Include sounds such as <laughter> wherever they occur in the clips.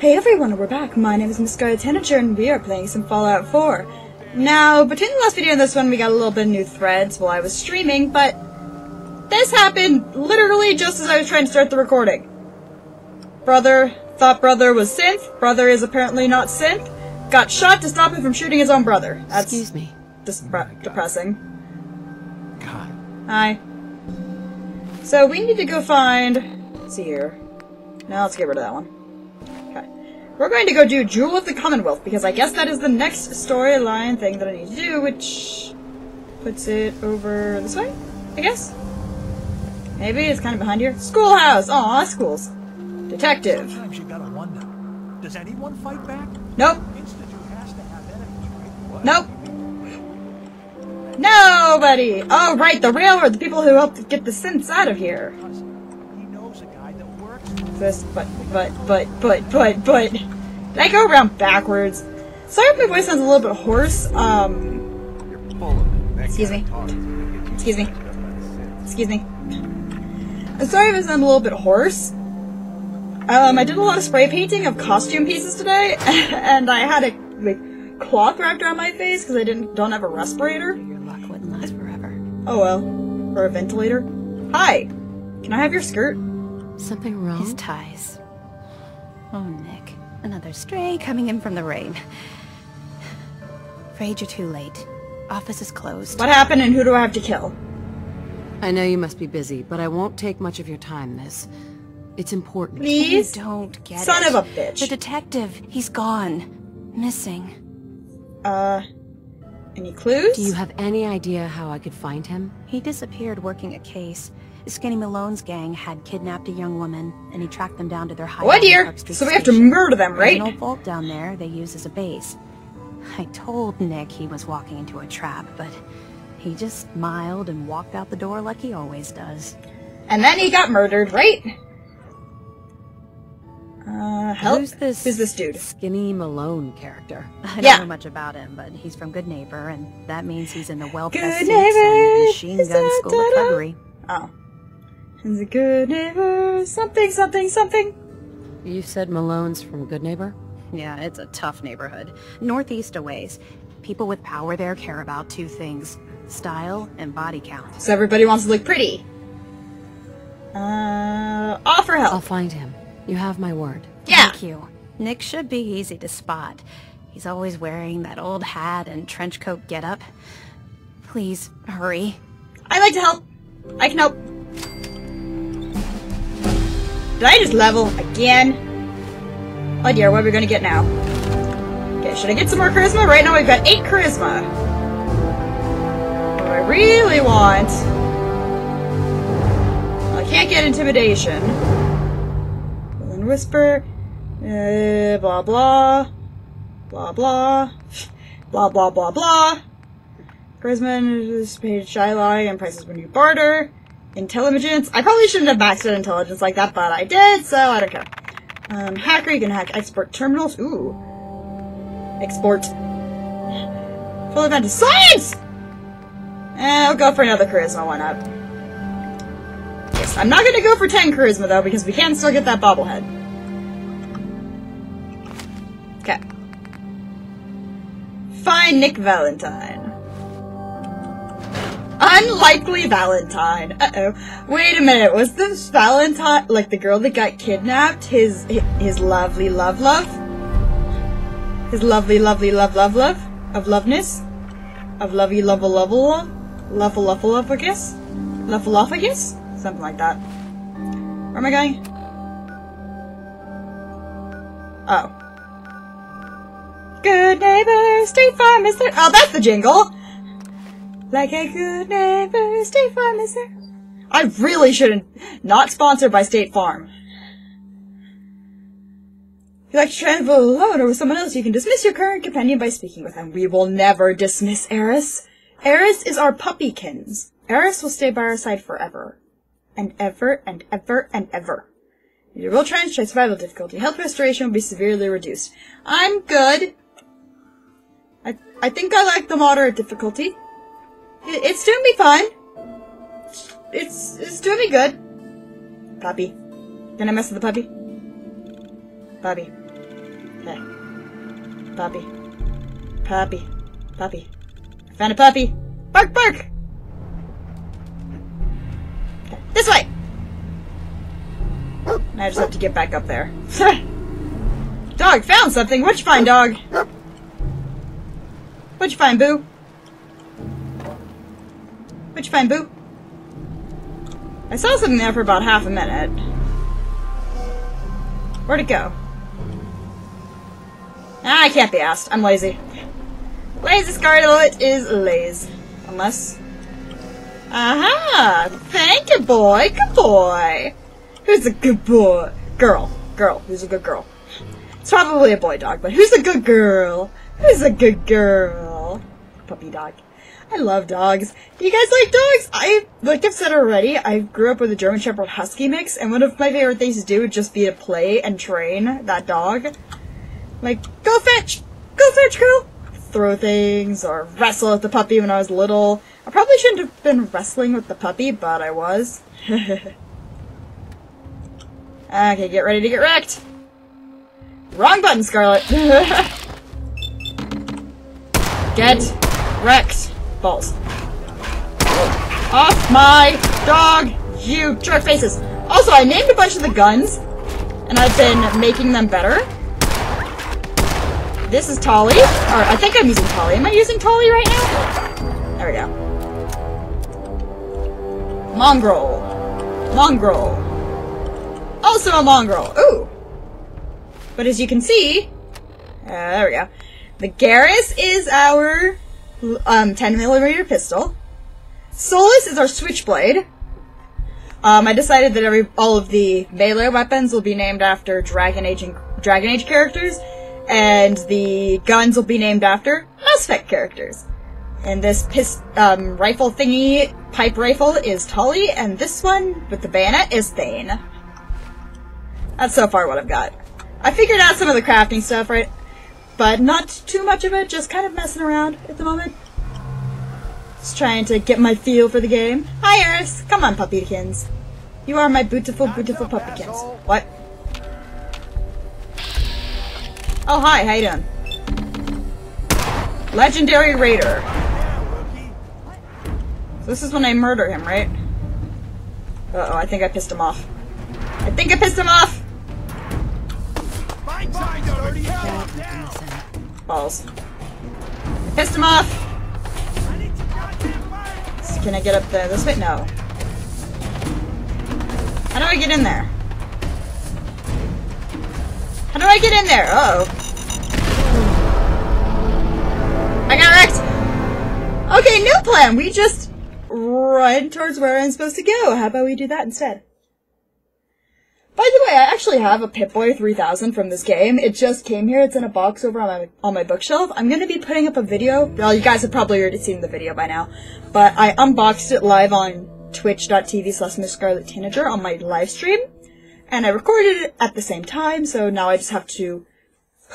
Hey everyone, we're back. My name is Miss Scarlet Tanager and we are playing some Fallout 4. Now, between the last video and this one, we got a little bit of new threads while I was streaming, but this happened literally just as I was trying to start the recording. Brother thought brother was synth, brother is apparently not synth, got shot to stop him from shooting his own brother. That's Excuse me. dis- oh depressing. God. Hi. So we need to go find. Let's see here. Now let's get rid of that one. We're going to go do Jewel of the Commonwealth because I guess that is the next storyline thing that I need to do, which puts it over this way. I guess. Maybe it's kind of behind here. Schoolhouse. Aw, schools. Detective. Sometimes you gotta wonder. Does anyone fight back? Nope. Institute has to have enemies, right? Nope. Nobody. Oh, right. The railroad. The people who helped get the synths out of here. This, but, but, but, but, but, but. Did I go around backwards? Sorry if my voice sounds a little bit hoarse. Um, You're full of it. That Excuse me. talks to me, gets you Excuse me. just by the sin. excuse me. I'm sorry if I sound a little bit hoarse. Um, I did a lot of spray painting of costume pieces today, <laughs> and I had a like cloth wrapped around my face because I didn't don't have a respirator. Your luck wouldn't last forever. Oh well, or a ventilator. Hi, can I have your skirt? Something wrong? His ties. Oh, Nick. Another stray coming in from the rain. Afraid you're too late. Office is closed. What happened, and who do I have to kill? I know you must be busy, but I won't take much of your time, miss. It's important. Please. You don't get Son it. of a bitch. The detective. He's gone. Missing. Uh, any clues? Do you have any idea how I could find him? He disappeared working a case. Skinny Malone's gang had kidnapped a young woman, and he tracked them down to their hideout What year? So we have to murder them, There's an right? old vault down there they use as a base. I told Nick he was walking into a trap, but he just smiled and walked out the door like he always does. And then he got murdered, right? Uh, help? Who's this? Who's this dude? Skinny Malone character. <laughs> I don't know much about him, but he's from Goodneighbor, and that means he's in the well Good pressed machine gun school da-da? Oh. He's a good neighbor. Something, something, something. You said Malone's from Goodneighbor? Yeah, it's a tough neighborhood. Northeast a ways. People with power there care about two things. Style and body count. So everybody wants to look pretty. Uh, offer help. I'll find him. You have my word. Yeah. Thank you. Nick should be easy to spot. He's always wearing that old hat and trench coat getup. Please, hurry. I like to help. I can help. Did I just level again? Oh dear, what are we gonna get now? Okay, should I get some more charisma? Right now we've got eight charisma. What do I really want? Well, I can't get intimidation. Then whisper. Uh, blah blah. Blah blah. <laughs> Blah blah blah blah. Charisma is paid Shylock and prices when you barter. Intelligence. I probably shouldn't have maxed out intelligence like that, but I did, so I don't care. Um, hacker, you can hack Expert terminals. Ooh. Expert. Full event of science! Eh, I'll go for another charisma, why not? Yes, I'm not gonna go for 10 charisma though, because we can still get that bobblehead. Okay. Find Nick Valentine. Unlikely Valentine. Uh-oh. Wait a minute, was this Valentine, like the girl that got kidnapped, his, his, lovely love love? His lovely lovely love love love? Of loveness? Of lovey love love love? Love love I guess? Love love I guess? Something like that. Where am I going? Oh. Good neighbor, State Farm is there. Oh, that's the jingle. Like a good neighbor, State Farm is there. I really shouldn't. Not sponsored by State Farm. If you like to travel alone or with someone else, you can dismiss your current companion by speaking with them. We will never dismiss Eris. Eris is our puppykins. Eris will stay by our side forever. And ever and ever and ever. Your will try and try survival difficulty. Health restoration will be severely reduced. I'm good. I I think I like the moderate difficulty. It, it's doing me fine. It's it's doing me good. Puppy. Can I mess with the puppy? Puppy. Okay. Puppy. Puppy. Puppy. I found a puppy. Bark, bark! Okay. This way! Now I just have to get back up there. <laughs> dog, found something! What'd you find, dog? What'd you find, Boo? What'd you find, Boo? I saw something there for about half a minute. Where'd it go? Ah, I can't be asked. I'm lazy. Lazy Scarlet is lazy. Unless... Aha! Thank you, boy! Good boy! Who's a good boy? Girl. Girl. Who's a good girl? It's probably a boy dog, but who's a good girl? Who's a good girl? Puppy dog. I love dogs. Do you guys like dogs? I, like I've said already, I grew up with a German Shepherd Husky mix, and one of my favorite things to do would just be to play and train that dog. Like, go fetch! Go fetch, girl! Throw things, or wrestle with the puppy when I was little. I probably shouldn't have been wrestling with the puppy, but I was. <laughs> okay, get ready to get wrecked! Wrong button, Scarlet! <laughs> get wrecked! Balls. Off my dog, you jerk faces! Also, I named a bunch of the guns, and I've been making them better. This is Tali. Or, I think I'm using Tali. Am I using Tali right now? There we go. Mongrel. Mongrel. Also a mongrel. Ooh. But as you can see, uh, there we go. The Garrus is our um, 10 millimeter pistol. Solus is our switchblade. Um, I decided that every all of the melee weapons will be named after Dragon Age and Dragon Age characters, and the guns will be named after Mass Effect characters. And this pis- um, rifle thingy, pipe rifle, is Tali, and this one with the bayonet is Thane. That's so far what I've got. I figured out some of the crafting stuff, right? But not too much of it, just kind of messing around at the moment. Just trying to get my feel for the game. Hi, Eris! Come on, puppykins. You are my beautiful, beautiful puppykins. What? Oh, hi, how you doing? Legendary Raider. So this is when I murder him, right? Uh-oh, I think I pissed him off. I think I pissed him off! Balls. Pissed him off! I need some goddamn fire. So can I get up there this way? No. How do I get in there? How do I get in there? Uh oh I got wrecked! Okay, new plan! We just run towards where I'm supposed to go. How about we do that instead? By the way, I actually have a Pip-Boy 3000 from this game. It just came here. It's in a box over on my, on my bookshelf. I'm gonna be putting up a video. Well, you guys have probably already seen the video by now. But I unboxed it live on twitch.tv slash Miss Scarlet Tanager on my live stream. And I recorded it at the same time, so now I just have to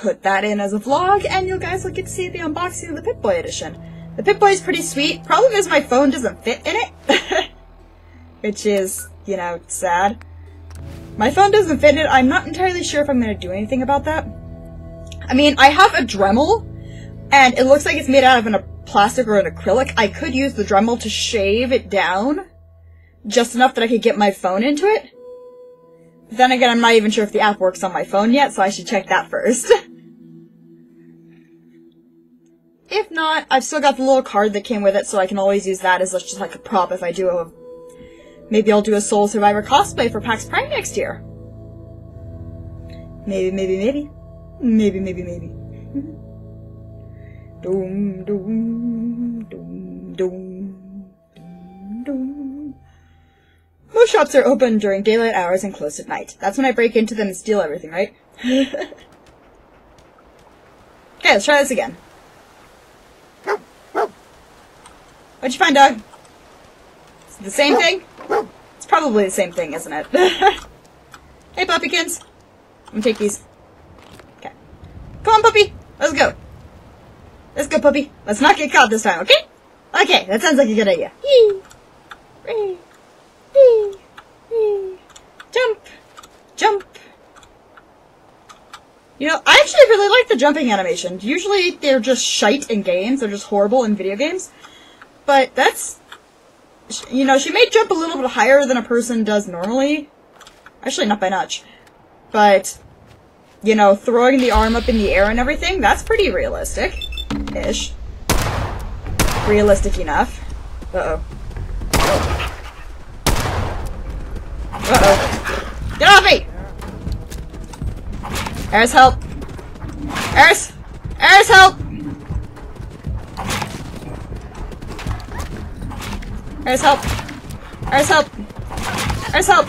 put that in as a vlog, and you guys will get to see the unboxing of the Pip-Boy edition. The Pip-Boy is pretty sweet. Problem is my phone doesn't fit in it. <laughs> Which is, you know, sad. My phone doesn't fit it. I'm not entirely sure if I'm going to do anything about that. I mean, I have a Dremel, and it looks like it's made out of an, a plastic or an acrylic. I could use the Dremel to shave it down, just enough that I could get my phone into it. But then again, I'm not even sure if the app works on my phone yet, so I should check that first. <laughs> if not, I've still got the little card that came with it, so I can always use that as just like a prop if I do a Maybe I'll do a Sole Survivor cosplay for PAX Prime next year. Maybe, maybe, maybe. Maybe, maybe, maybe. <laughs> Doom, doom, doom, doom, doom, doom. Most shops are open during daylight hours and closed at night. That's when I break into them and steal everything, right? <laughs> okay, let's try this again. What'd you find, dog? It's the same thing? It's probably the same thing, isn't it? <laughs> hey, puppykins. I'm gonna take these. Okay. Come on, puppy. Let's go. Let's go, puppy. Let's not get caught this time, okay? Okay, that sounds like a good idea. Yee. Jump. Jump. You know, I I actually really like the jumping animation. Usually they're just shite in games, they're just horrible in video games. But that's. You know, she may jump a little bit higher than a person does normally. Actually, not by much. But, you know, throwing the arm up in the air and everything, that's pretty realistic. Ish. Realistic enough. Uh oh. Uh oh. Get off me! Eris, help! Eris! Eris, help! Eris, help! Eris, help! Eris, help!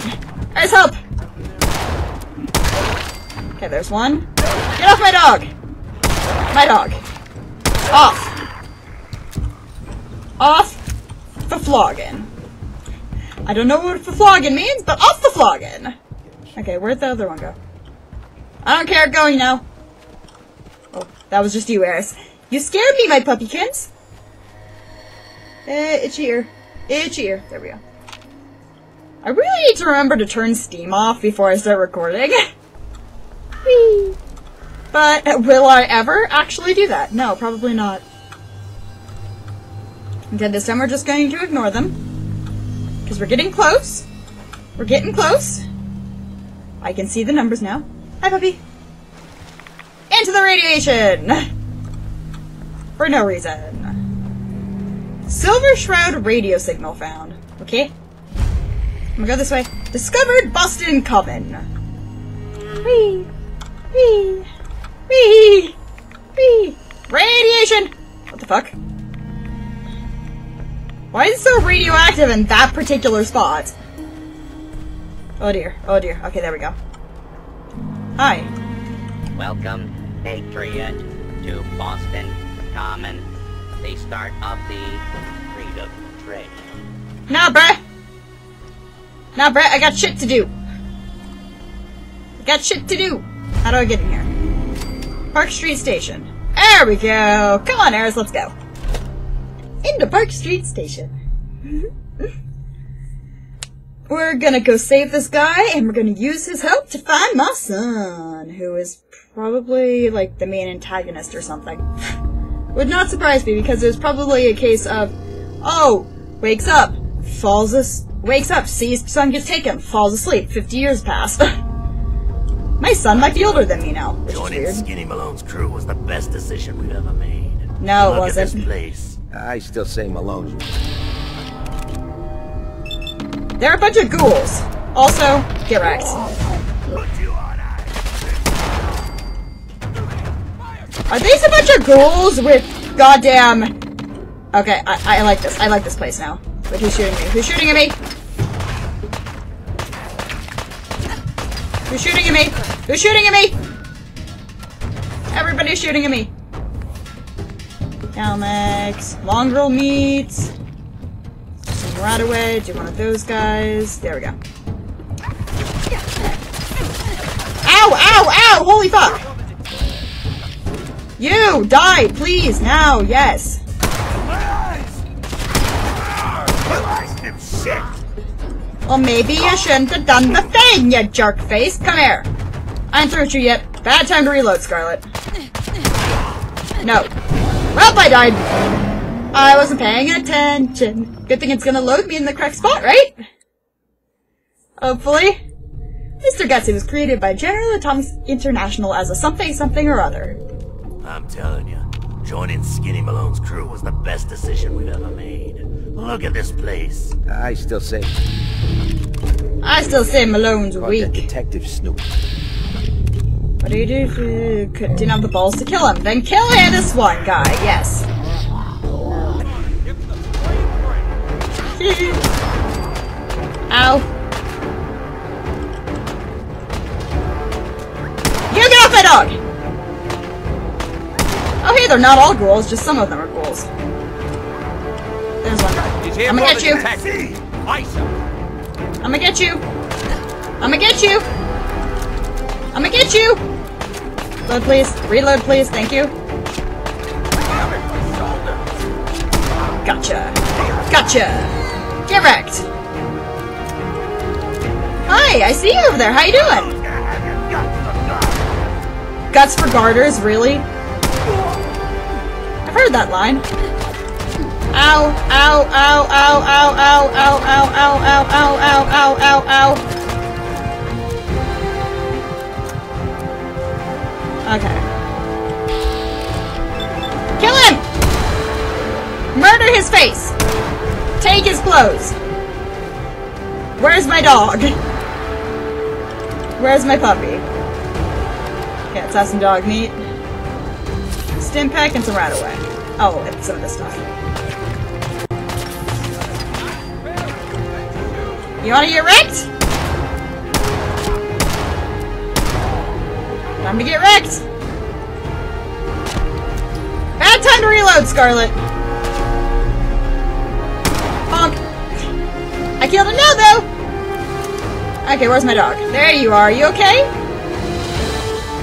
Eris, help! Okay, there's one. Get off my dog! My dog. Off! Off the flogging. I don't know what the flogging means, but off the flogging! Okay, where'd the other one go? I don't care, going now. Oh, that was just you, Eris. You scared me, my puppykins! Eh, itchy ear. Itchy ear. There we go. I really need to remember to turn Steam off before I start recording. Whee! <laughs> But uh, will I ever actually do that? No, probably not. Okay, this time we're just going to ignore them. Because we're getting close. We're getting close. I can see the numbers now. Hi, puppy. Into the radiation! <laughs> For no reason. Silver Shroud radio signal found. Okay. I'm gonna go this way. Discovered Boston Common. Whee! Whee! Whee! Whee! Radiation! What the fuck? Why is it so radioactive in that particular spot? Oh dear, oh dear. Okay, there we go. Hi. Welcome, Patriot, to Boston Common, the start of the freedom train. Nah, bruh! Nah, bruh, I got shit to do. I got shit to do. How do I get in here? Park Street Station. There we go. Come on, Eris, let's go. Into Park Street Station. <laughs> We're gonna go save this guy, and we're gonna use his help to find my son, who is probably, like, the main antagonist or something. <laughs> Would not surprise me, because it was probably a case of, oh, wakes up, falls as wakes up, sees son gets taken, falls asleep, 50 years pass. <laughs> My son might be older than me now, which is Joining weird. Skinny Malone's crew was the best decision we've ever made. No, it Look at this wasn't. place. I still say Malone's. They're a bunch of ghouls. Also, get wrecked. Are these a bunch of ghouls with goddamn... Okay, I, I like this. I like this place now. But who's shooting me? Who's shooting at me? Who's shooting at me? Who's shooting at me? Everybody's shooting at me. Calmex, mongrel meat, some right away, do one of those guys. There we go. Ow, ow, ow! Holy fuck! You! Die! Please! Now! Yes! Well, maybe you shouldn't have done the thing, you jerk face! Come here! I ain't through with you yet. Bad time to reload, Scarlet. No. Well, I died. I wasn't paying attention. Good thing it's gonna load me in the correct spot, right? Hopefully. Mr. Gutsy was created by General Atomics International as a something something or other. I'm telling you, joining Skinny Malone's crew was the best decision we've ever made. Look at this place. I still say I still say Malone's caught that weak. detective Snoop. What do you do if you could- didn't have the balls to kill him? Then kill him, this one guy, yes. <laughs> Ow. You get off my dog! Hey, they're not all ghouls, just some of them are ghouls. There's one. I'ma get the you. him. I'ma get you! I'ma get you! I'ma get you! Load please. Reload please, thank you. Gotcha. Gotcha! Get wrecked! Hi, I see you over there. How you doing? Guts for garters, really? Heard that line. Ow, ow, ow, ow, ow, ow, ow, ow, ow, ow, ow, ow, ow, ow, ow. Okay. Kill him! Murder his face! Take his clothes! Where's my dog? Where's my puppy? Okay, let's have some dog meat. Stimpak and some right away. Oh, and some of this stuff. You wanna get wrecked? Time to get wrecked! Bad time to reload, Scarlet! Honk! I killed him now, though! Okay, where's my dog? There you are. You okay?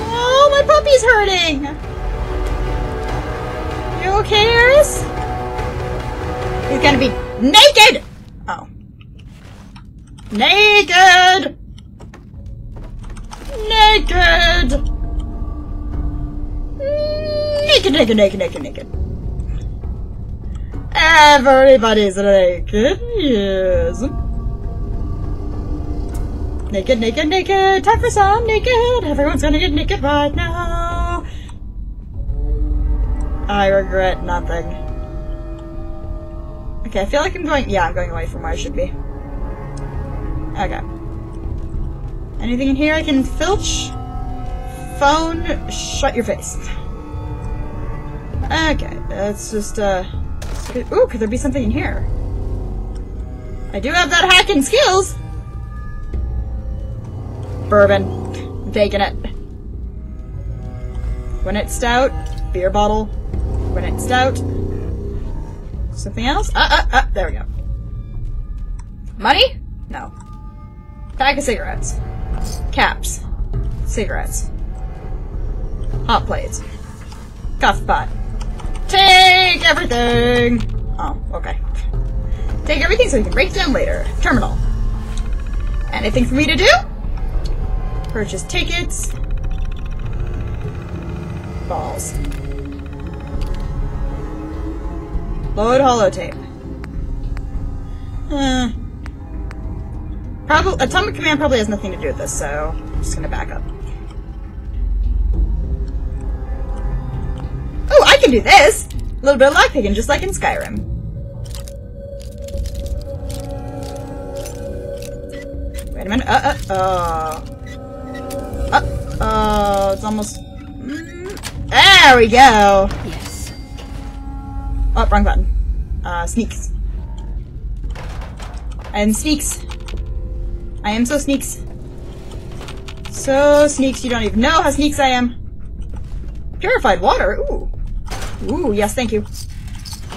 Oh, my puppy's hurting! You okay, Eris? He's gonna be naked! Oh. Naked! Naked! Naked, naked, naked, naked, naked. Everybody's naked, yes. Naked, naked, naked. Time for some naked. Everyone's gonna get naked right now. I regret nothing. Okay, I feel like I'm going. Yeah, I'm going away from where I should be. Okay. Anything in here I can filch? Phone, shut your face. Okay, let's just, uh. Ooh, could there be something in here? I do have that hacking skills! Bourbon. I'm taking it. When it's stout, beer bottle. When it's stout. Something else? Ah, ah, ah, there we go. Money? No. Pack of cigarettes. Caps. Cigarettes. Hot plates. Coffee pot. Take everything! Oh, okay. Take everything so we can break down later. Terminal. Anything for me to do? Purchase tickets. Balls. Load holotape. Uh, probably Atomic Command probably has nothing to do with this, so I'm just gonna back up. Oh, I can do this! A little bit of lockpicking, just like in Skyrim. Wait a minute. Uh, uh, uh. Uh, uh, it's almost... Mm, there we go! Oh, wrong button. Uh, sneaks. And sneaks. I am so sneaks. So sneaks, you don't even know how sneaks I am. Purified water, ooh. Ooh, yes, thank you.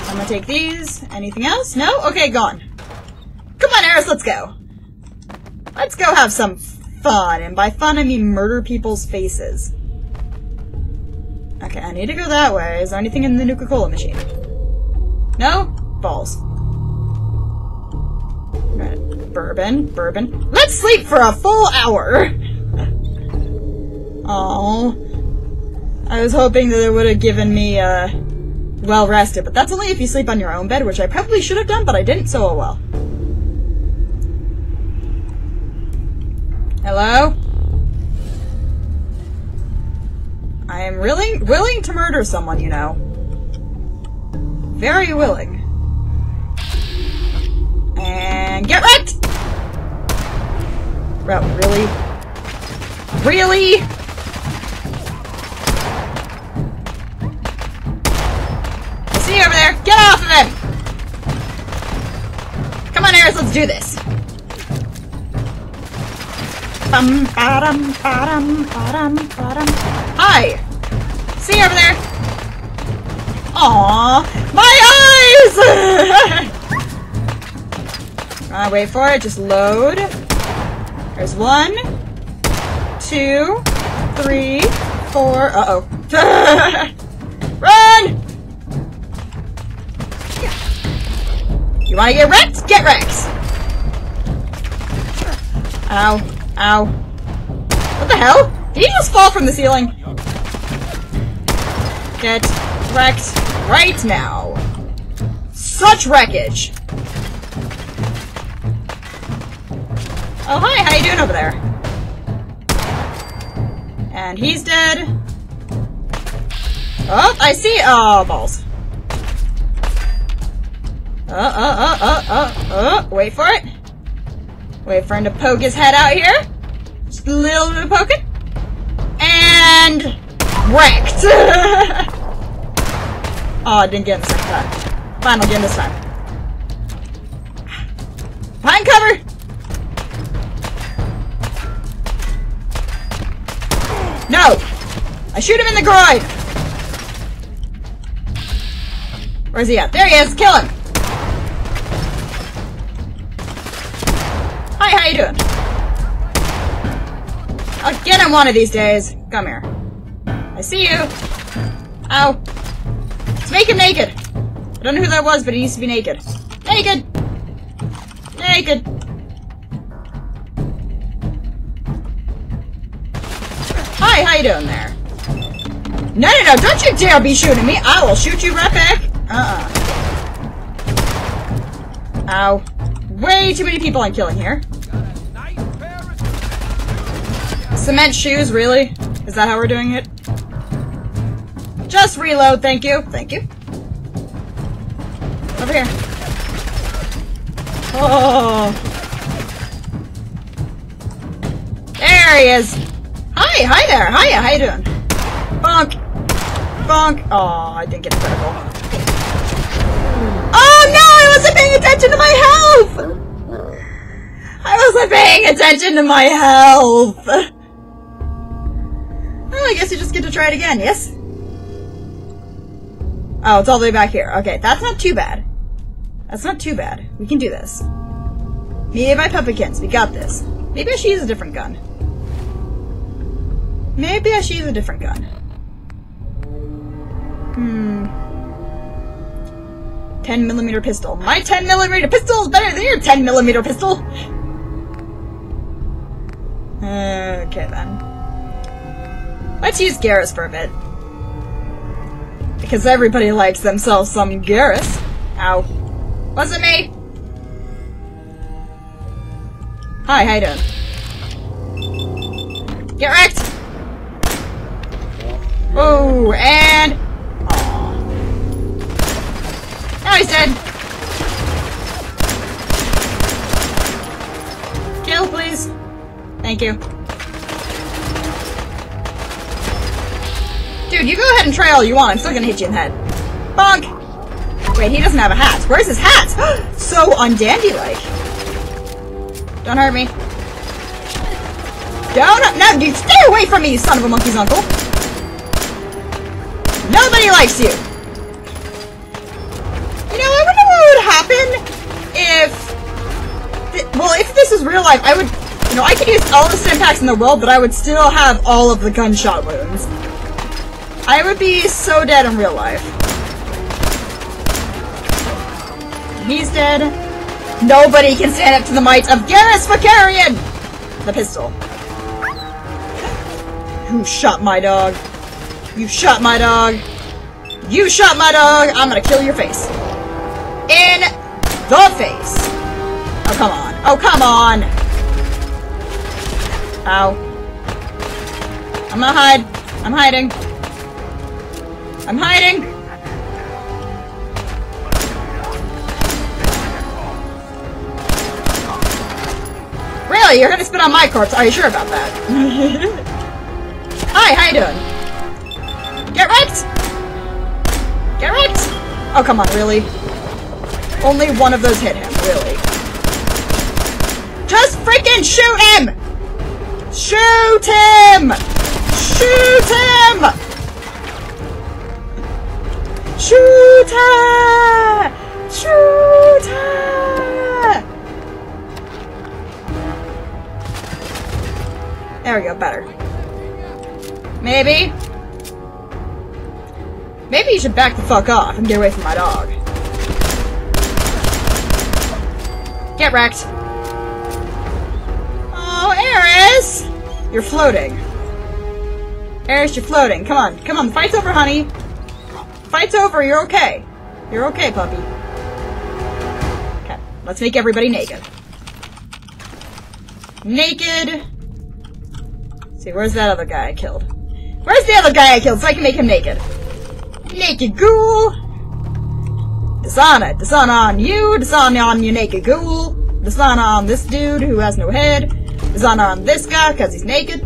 I'm gonna take these. Anything else? No? Okay, gone. Come on, Eris, let's go. Let's go have some fun. And by fun, I mean murder people's faces. Okay, I need to go that way. Is there anything in the Nuka-Cola machine? No? Balls. Bourbon, bourbon. Let's sleep for a full hour! <laughs> Oh, I was hoping that it would have given me, uh, well rested, but that's only if you sleep on your own bed, which I probably should have done, but I didn't, so oh well. Hello? I am really willing to murder someone, you know. Very willing. And get wrecked! Bro, really? Really? I see you over there! Get off of him! Come on, Eris, let's do this! Bum, ba-dum, ba-dum, ba-dum, ba-dum. Hi! See you over there! Aww! My eyes! <laughs> uh, wait for it, just load. There's one, two, three, four. Uh oh. <laughs> Run! You wanna get wrecked? Get wrecked! Ow. Ow. What the hell? Did he just fall from the ceiling? Get wrecked right now. Such wreckage. Oh, hi, how you doing over there? And he's dead. Oh, I see. Oh, balls. Uh, uh, uh, uh, uh, uh. Wait for it. Wait for him to poke his head out here. Just a little bit of poking. And wrecked. <laughs> oh, I didn't get the second time. Fine, I'll get this time. Pine cover. No! I shoot him in the groin! Where's he at? There he is! Kill him! Hi, how you doing? I'll get him one of these days. Come here. I see you. Ow. Make him naked. I don't know who that was, but he needs to be naked. Naked! Naked! Hi, how you doing there? No, no, no, don't you dare be shooting me! I will shoot you right back! Uh-uh. Ow. Way too many people I'm killing here. Cement shoes, really? Is that how we're doing it? Just reload, thank you. Thank you. Over here. Oh. There he is. Hi, hi there. Hiya, how you doing? Bonk. Bonk. Oh, I didn't get a critical. Oh no, I wasn't paying attention to my health! I wasn't paying attention to my health! Well, I guess you just get to try it again, yes? Oh, it's all the way back here. Okay, that's not too bad. That's not too bad. We can do this. Me and my puppykins, we got this. Maybe I should use a different gun. Maybe I should use a different gun. Hmm. 10 millimeter pistol. My 10 millimeter pistol is better than your 10 millimeter pistol! Okay then. Let's use Garrus for a bit. Because everybody likes themselves some Garrus. Ow. Wasn't me! Hi, how you doing? Get wrecked! Oh, and... Now he's dead! Kill, please. Thank you. Dude, you go ahead and try all you want. I'm still gonna hit you in the head. Bonk! Wait, he doesn't have a hat. Where's his hat? <gasps> so undandy-like. Don't hurt me. Don't- No, dude, stay away from me, you son of a monkey's uncle! Nobody likes you! You know, I wonder what would happen if... well, if this is real life, I would... You know, I could use all the Stimpaks in the world, but I would still have all of the gunshot wounds. I would be so dead in real life. He's dead. Nobody can stand up to the might of Garrus Vakarian! The pistol. Who shot my dog? You shot my dog. You shot my dog. I'm gonna kill your face. In the face. Oh, come on. Oh, come on. Ow. I'm gonna hide. I'm hiding. I'm hiding. Really? You're gonna spit on my corpse? Are you sure about that? <laughs> Hi, how you doing? Get wrecked! Get wrecked! Oh, come on, really? Only one of those hit him, really. Just freaking shoot him! Shoot him! Shoot him! Shoot her! Shoot her! There we go, better. Maybe? Maybe you should back the fuck off and get away from my dog. Get wrecked. Oh, Eris! You're floating. Eris, you're floating. Come on, come on, the fight's over, honey. Fight's over, you're okay. You're okay, puppy. Okay, let's make everybody naked. Naked. Let's see, where's that other guy I killed? Where's the other guy I killed so I can make him naked? Naked ghoul! Dishonor. Dishonor on you. Dishonor on you naked ghoul. Dishonor on this dude who has no head. Dishonor on this guy because he's naked.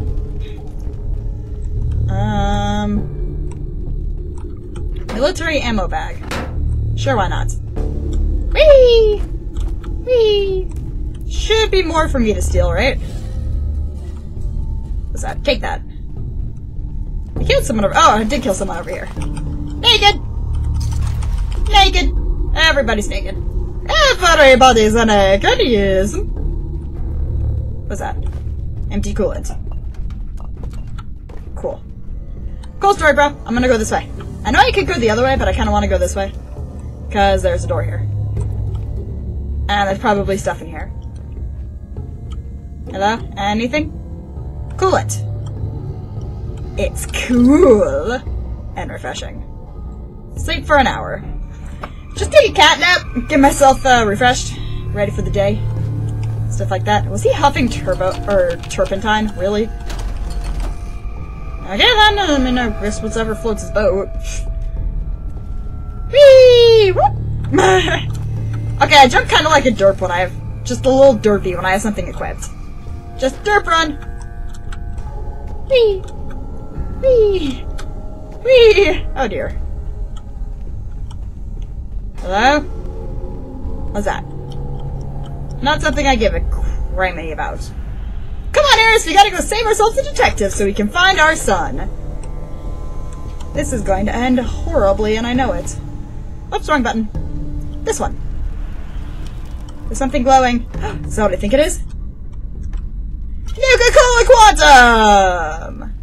Um... Military ammo bag. Sure, why not? Whee! Whee! Should be more for me to steal, right? What's that? Take that. I killed someone over- oh, I did kill someone over here. Naked! Naked! Everybody's naked. Everybody's naked, yes! What's that? Empty coolant. Cool. Cool story, bro. I'm gonna go this way. I know I could go the other way, but I kinda wanna go this way. Because there's a door here. And there's probably stuff in here. Hello? Anything? Coolant. It's cool and refreshing. Sleep for an hour. Just take a cat nap, get myself uh, refreshed, ready for the day. Stuff like that. Was he huffing turbo or turpentine? Really? Okay guess I mean, I guess whatever floats his boat. Whee! Whoop! <laughs> okay, I jump kind of like a derp when I have just a little derpy when I have something equipped. Just derp run. Whee! Whee! Whee! Oh dear. Hello? What's that? Not something I give a criminy about. Come on, Eris, we gotta go save ourselves a detective so we can find our son. This is going to end horribly, and I know it. Oops, wrong button. This one. There's something glowing. <gasps> is that what I think it is? Nuka-Cola Quantum!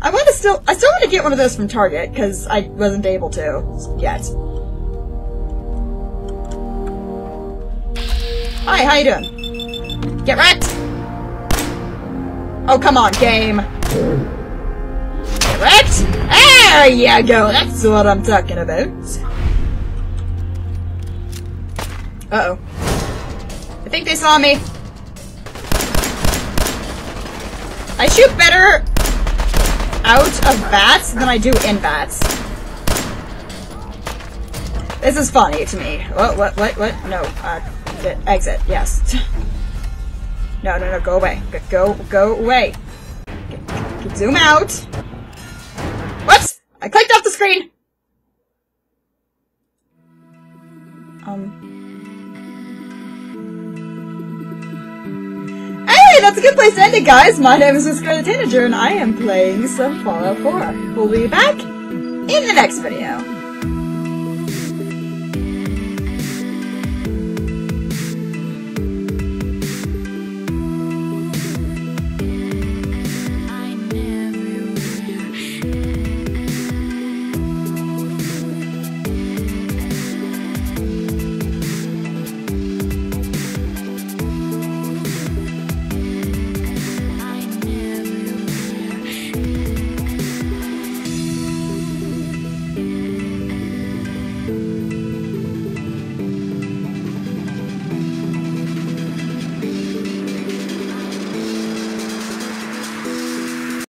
I want to still- I still want to get one of those from Target, because I wasn't able to yet. Hi, how you doing? Get wrecked! Oh, come on, game! Wrecked! There you go! That's what I'm talking about. Uh-oh. I think they saw me. I shoot better out of bats than I do in bats. This is funny to me. What, what, what, what? No, uh, exit, yes. <laughs> No, no, no, go away. Go, go away. Zoom out. Whoops! I clicked off the screen! Um. Hey, that's a good place to end it, guys. My name is Miss Scarlet Tanager, and I am playing some Fallout 4. We'll be back in the next video.